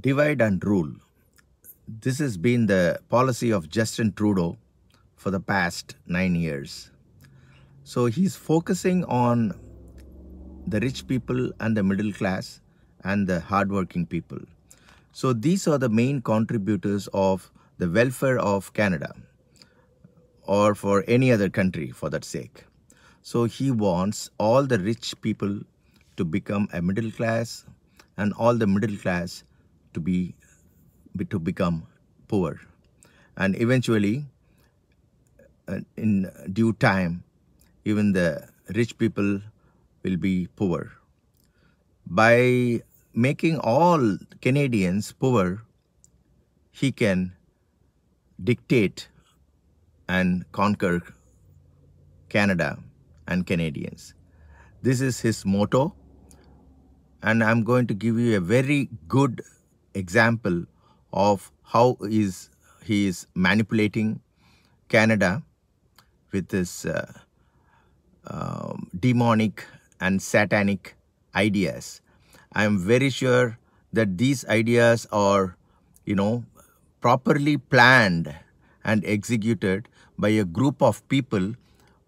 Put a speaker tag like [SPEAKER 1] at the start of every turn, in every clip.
[SPEAKER 1] divide and rule. This has been the policy of Justin Trudeau for the past nine years. So he's focusing on the rich people and the middle class and the hardworking people. So these are the main contributors of the welfare of Canada or for any other country for that sake. So he wants all the rich people to become a middle class and all the middle class to be to become poor. And eventually uh, in due time even the rich people will be poor. By making all canadians poor he can dictate and conquer canada and canadians. This is his motto and i'm going to give you a very good example of how is he is manipulating Canada with this uh, um, demonic and satanic ideas. I am very sure that these ideas are, you know, properly planned and executed by a group of people.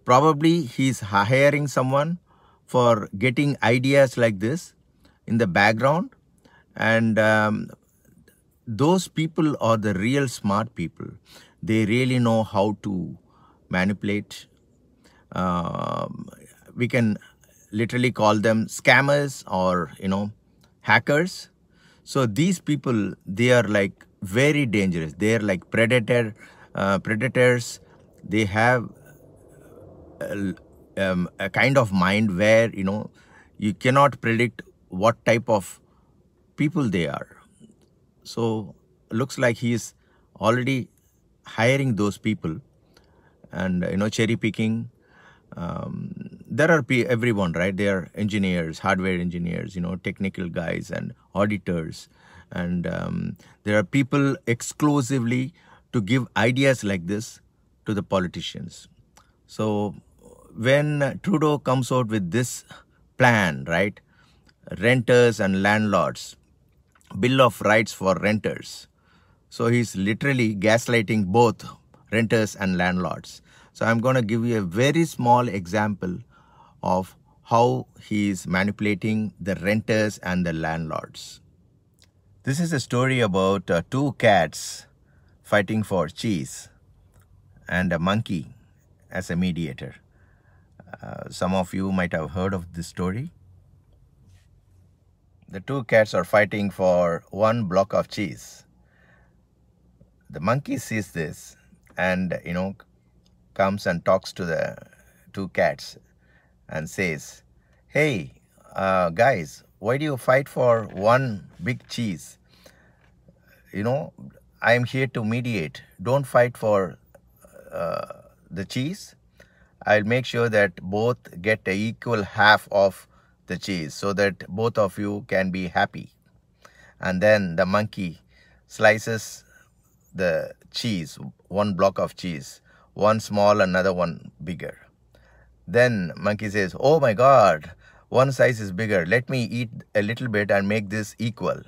[SPEAKER 1] Probably he's hiring someone for getting ideas like this in the background and um, those people are the real smart people. They really know how to manipulate um, we can literally call them scammers or you know hackers. So these people they are like very dangerous. They are like predator uh, predators. They have a, um, a kind of mind where you know you cannot predict what type of people they are. So looks like he is already hiring those people and you know cherry picking. Um, there are everyone right. There are engineers, hardware engineers, you know, technical guys and auditors, and um, there are people exclusively to give ideas like this to the politicians. So when Trudeau comes out with this plan, right, renters and landlords, bill of rights for renters. So he's literally gaslighting both renters and landlords. So I'm going to give you a very small example of how he is manipulating the renters and the landlords. This is a story about uh, two cats fighting for cheese and a monkey as a mediator. Uh, some of you might have heard of this story the two cats are fighting for one block of cheese. The monkey sees this and, you know, comes and talks to the two cats and says, Hey, uh, guys, why do you fight for one big cheese? You know, I am here to mediate. Don't fight for uh, the cheese. I'll make sure that both get a equal half of the cheese so that both of you can be happy. And then the monkey slices the cheese, one block of cheese, one small, another one bigger. Then monkey says, oh my God, one size is bigger. Let me eat a little bit and make this equal.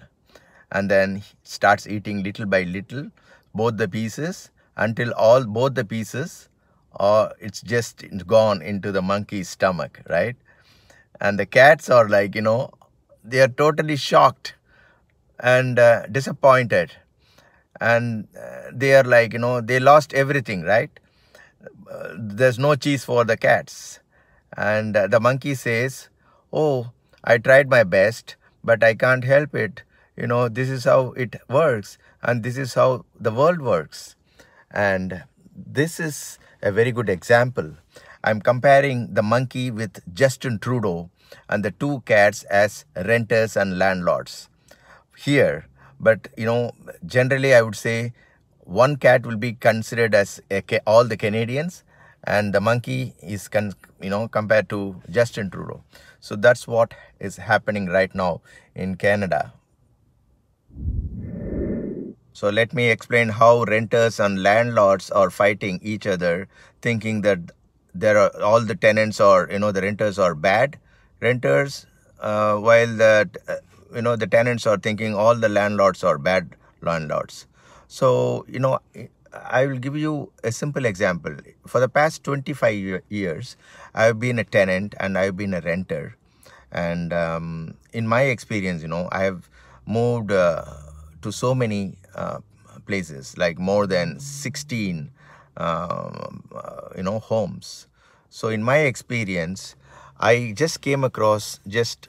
[SPEAKER 1] And then starts eating little by little, both the pieces until all both the pieces or it's just gone into the monkey's stomach, right? And the cats are like you know they are totally shocked and uh, disappointed. And uh, they are like you know they lost everything right? Uh, there's no cheese for the cats. And uh, the monkey says oh i tried my best but i can't help it. You know this is how it works and this is how the world works. And this is a very good example I'm comparing the monkey with Justin Trudeau and the two cats as renters and landlords here. But, you know, generally I would say one cat will be considered as all the Canadians and the monkey is, you know, compared to Justin Trudeau. So that's what is happening right now in Canada. So let me explain how renters and landlords are fighting each other, thinking that there are all the tenants or you know the renters are bad. Renters uh, while the uh, you know the tenants are thinking all the landlords are bad landlords. So you know i will give you a simple example. For the past 25 years i've been a tenant and i've been a renter. And um, in my experience you know i have moved uh, to so many uh, places like more than 16 um, uh, you know homes. So in my experience i just came across just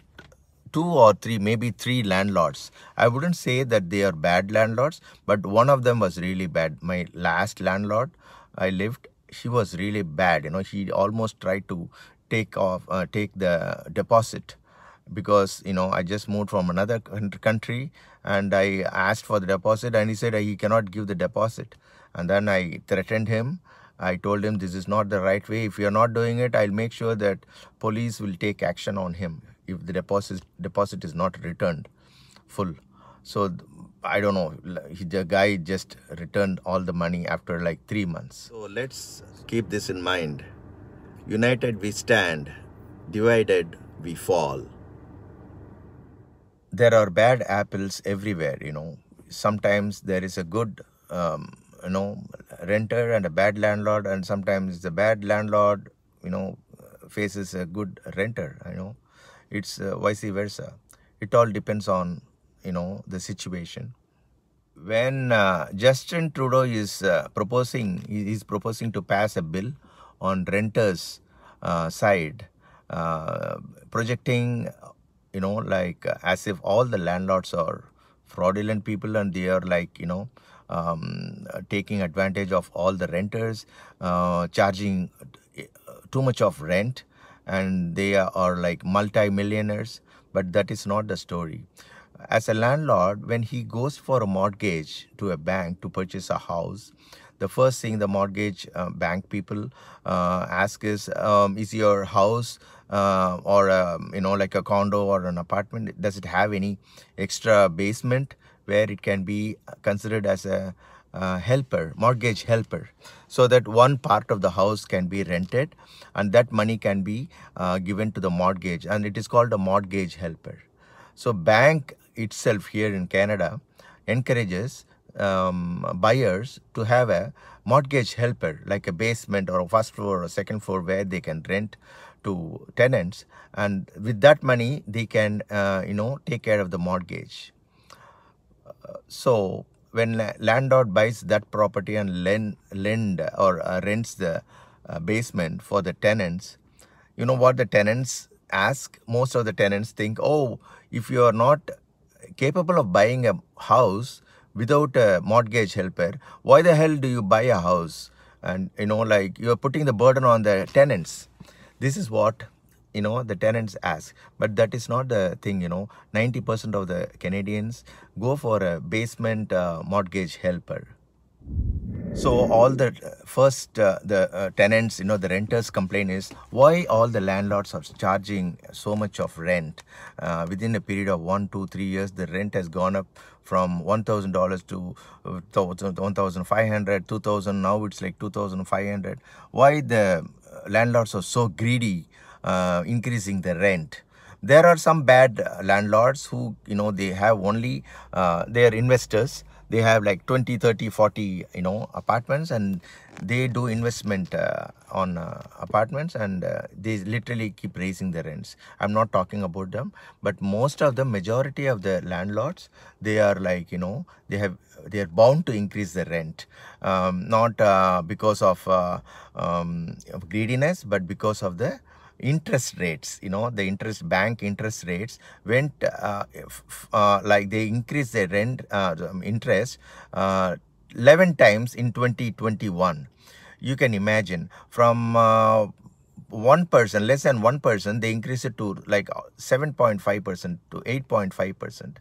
[SPEAKER 1] two or three maybe three landlords. I wouldn't say that they are bad landlords but one of them was really bad. My last landlord i lived she was really bad. You know she almost tried to take off uh, take the deposit because you know I just moved from another country and I asked for the deposit and he said he cannot give the deposit and then I threatened him. I told him this is not the right way. If you are not doing it I'll make sure that police will take action on him if the deposit deposit is not returned full. So I don't know. The guy just returned all the money after like 3 months. So let's keep this in mind. United we stand divided we fall. There are bad apples everywhere you know. Sometimes there is a good um, you know renter and a bad landlord and sometimes the bad landlord you know faces a good renter you know. It's uh, vice versa. It all depends on you know the situation. When uh, justin trudeau is uh, proposing he is proposing to pass a bill on renters uh, side uh, projecting you know like uh, as if all the landlords are fraudulent people and they are like you know um, taking advantage of all the renters uh, charging uh, too much of rent and they are like multi-millionaires but that is not the story. As a landlord when he goes for a mortgage to a bank to purchase a house the first thing the mortgage uh, bank people uh, ask is um, is your house uh, or um, you know like a condo or an apartment does it have any extra basement where it can be considered as a uh, helper mortgage helper? So that one part of the house can be rented and that money can be uh, given to the mortgage and it is called a mortgage helper. So bank itself here in canada encourages um, buyers to have a mortgage helper like a basement or a first floor or a second floor where they can rent to tenants and with that money they can uh, you know take care of the mortgage uh, so when la landlord buys that property and lend lend or uh, rents the uh, basement for the tenants you know what the tenants ask most of the tenants think oh if you are not capable of buying a house without a mortgage helper, why the hell do you buy a house? And, you know, like you're putting the burden on the tenants. This is what, you know, the tenants ask. But that is not the thing, you know. 90% of the Canadians go for a basement uh, mortgage helper. So all the uh, first uh, the uh, tenants, you know, the renters complain is why all the landlords are charging so much of rent uh, within a period of one, two, three years. The rent has gone up from one thousand dollars to uh, one thousand five hundred, two thousand. Now it's like two thousand five hundred. Why the uh, landlords are so greedy, increasing the rent? There are some bad landlords who, you know, they have only they are investors they have like 20 30 40 you know apartments and they do investment uh, on uh, apartments and uh, they literally keep raising the rents i'm not talking about them but most of the majority of the landlords they are like you know they have they are bound to increase the rent. Um, not uh, because of, uh, um, of greediness but because of the interest rates. You know the interest bank interest rates went uh, uh, like they increased their rent uh, interest uh, 11 times in 2021 you can imagine from one person less than one person they increase it to like 7.5 percent to 8.5 percent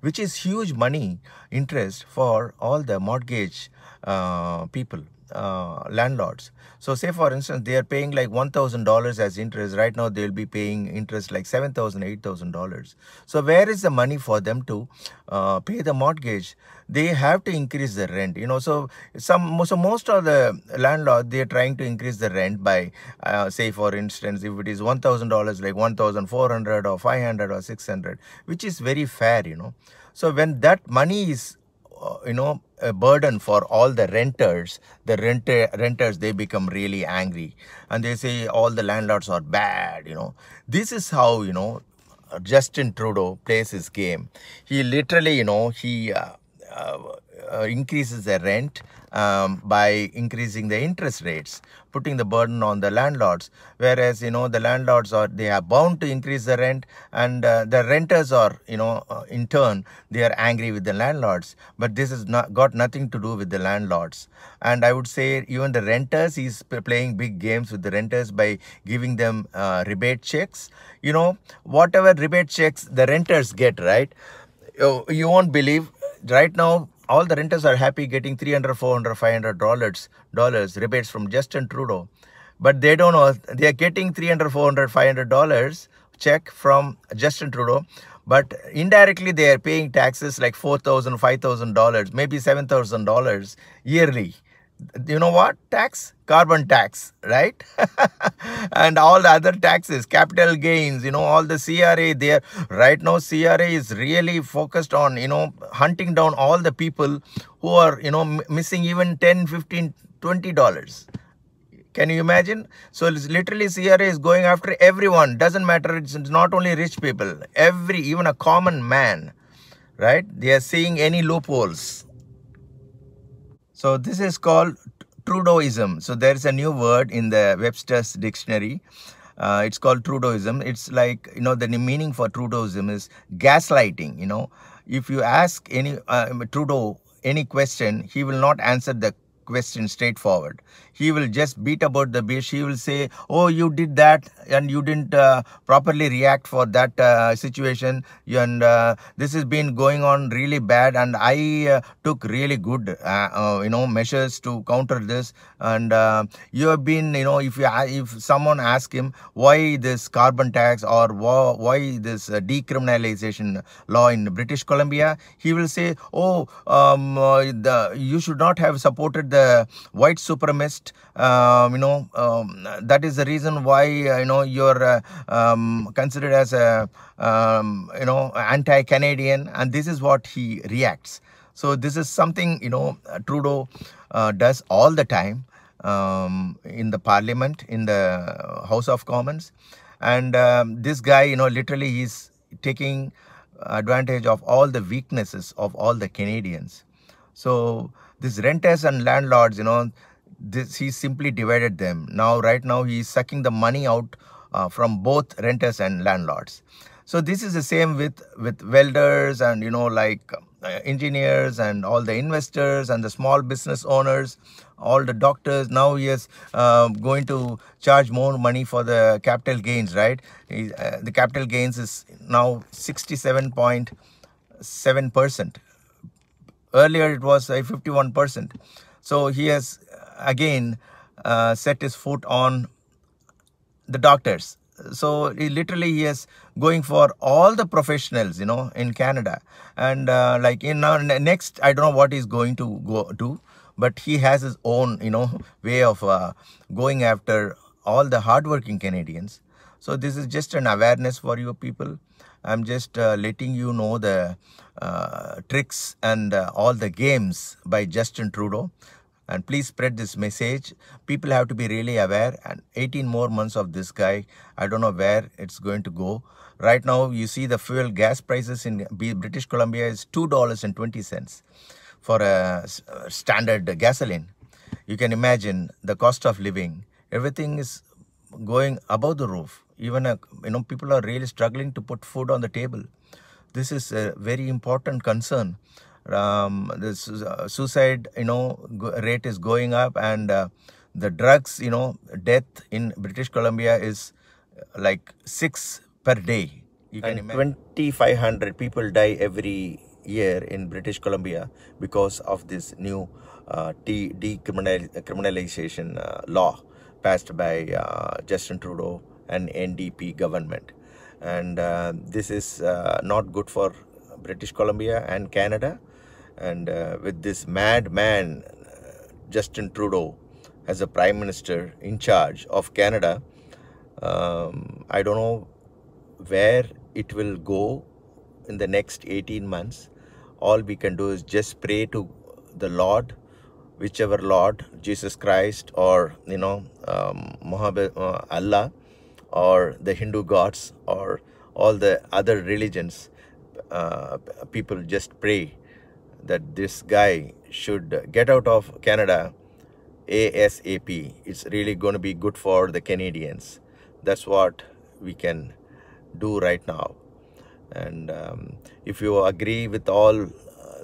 [SPEAKER 1] which is huge money interest for all the mortgage uh, people uh, landlords. So say for instance, they are paying like $1,000 as interest. Right now, they'll be paying interest like $7,000, $8,000. So where is the money for them to uh, pay the mortgage? They have to increase the rent, you know. So some, so most of the landlords, they're trying to increase the rent by, uh, say for instance, if it is $1,000, like 1,400 or 500 or 600, which is very fair, you know. So when that money is uh, you know a burden for all the renters. The renter renters they become really angry. And they say all the landlords are bad you know. This is how you know justin trudeau plays his game. He literally you know he uh, uh, uh, increases the rent um, by increasing the interest rates, putting the burden on the landlords. Whereas, you know, the landlords are, they are bound to increase the rent and uh, the renters are, you know, uh, in turn, they are angry with the landlords. But this has not got nothing to do with the landlords. And I would say even the renters, he's playing big games with the renters by giving them uh, rebate checks. You know, whatever rebate checks the renters get, right? You, you won't believe right now all the renters are happy getting 300 400 500 dollars dollars rebates from justin trudeau. But they don't know they are getting 300 400 500 dollars check from justin trudeau. But indirectly they are paying taxes like 4000 5000 dollars maybe 7000 dollars yearly you know what? Tax? Carbon tax right? And all the other taxes capital gains you know all the cra there. Right now cra is really focused on you know hunting down all the people who are you know missing even 10 15 20 dollars. Can you imagine? So it's literally cra is going after everyone. Doesn't matter it's not only rich people. Every even a common man right? They are seeing any loopholes so this is called Trudeauism. So there is a new word in the Webster's dictionary. Uh, it's called Trudeauism. It's like, you know, the meaning for Trudeauism is gaslighting, you know. If you ask any uh, Trudeau any question, he will not answer the question straightforward. He will just beat about the bush. He will say, oh, you did that and you didn't uh, properly react for that uh, situation. And uh, this has been going on really bad. And I uh, took really good, uh, uh, you know, measures to counter this. And you have been, you know, if you if someone ask him why this carbon tax or why this decriminalization law in British Columbia, he will say, oh, um, the, you should not have supported the white supremacist um, you know um, that is the reason why uh, you know you're uh, um, considered as a um, you know anti-canadian and this is what he reacts. So this is something you know trudeau uh, does all the time um, in the parliament in the house of commons. And um, this guy you know literally he's taking advantage of all the weaknesses of all the canadians. So these renters and landlords, you know, this, he simply divided them. Now, right now, he is sucking the money out uh, from both renters and landlords. So this is the same with, with welders and, you know, like uh, engineers and all the investors and the small business owners, all the doctors. Now he is uh, going to charge more money for the capital gains, right? He, uh, the capital gains is now 67.7%. Earlier it was a 51%. So he has again uh, set his foot on the doctors. So he literally he is going for all the professionals, you know, in Canada. And uh, like in now next, I don't know what he's going to go do, but he has his own, you know, way of uh, going after all the hardworking Canadians. So this is just an awareness for you people. I'm just uh, letting you know the uh, tricks and uh, all the games by Justin Trudeau. And please spread this message. People have to be really aware. And 18 more months of this guy, I don't know where it's going to go. Right now, you see the fuel gas prices in British Columbia is $2.20 for a standard gasoline. You can imagine the cost of living. Everything is going above the roof even a, you know people are really struggling to put food on the table. This is a very important concern. Um, this uh, suicide you know rate is going up and uh, the drugs you know death in british columbia is uh, like 6 per day. You can and imagine 2500 people die every year in british columbia because of this new uh, de- decriminalization uh, law passed by uh, Justin Trudeau and NDP government. And uh, this is uh, not good for British Columbia and Canada. And uh, with this madman, uh, Justin Trudeau, as a prime minister in charge of Canada, um, I don't know where it will go in the next 18 months. All we can do is just pray to the Lord, whichever Lord, Jesus Christ, or you know, um, Muhammad, uh, Allah, or the Hindu gods, or all the other religions. Uh, people just pray that this guy should get out of Canada ASAP. It's really going to be good for the Canadians. That's what we can do right now. And um, if you agree with all uh,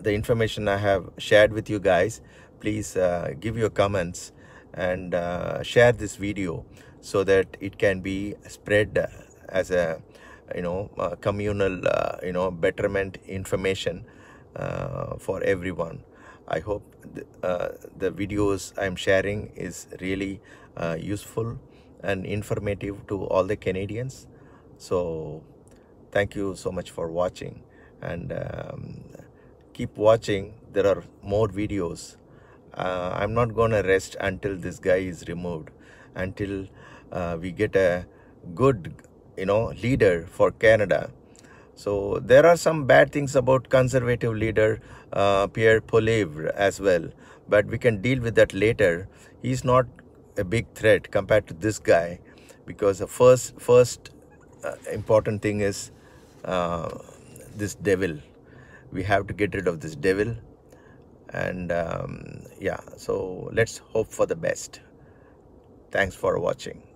[SPEAKER 1] the information I have shared with you guys, please uh, give your comments and uh, share this video so that it can be spread as a you know uh, communal uh, you know betterment information uh, for everyone. I hope th the videos i'm sharing is really useful and informative to all the canadians. So thank you so much for watching and um, keep watching. There are more videos. Uh, i'm not gonna rest until this guy is removed. Until uh, we get a good you know leader for canada. So there are some bad things about conservative leader uh, pierre poilievre as well but we can deal with that later. He's not a big threat compared to this guy because the first first uh, important thing is uh, this devil. We have to get rid of this devil. And um, yeah so let's hope for the best. Thanks for watching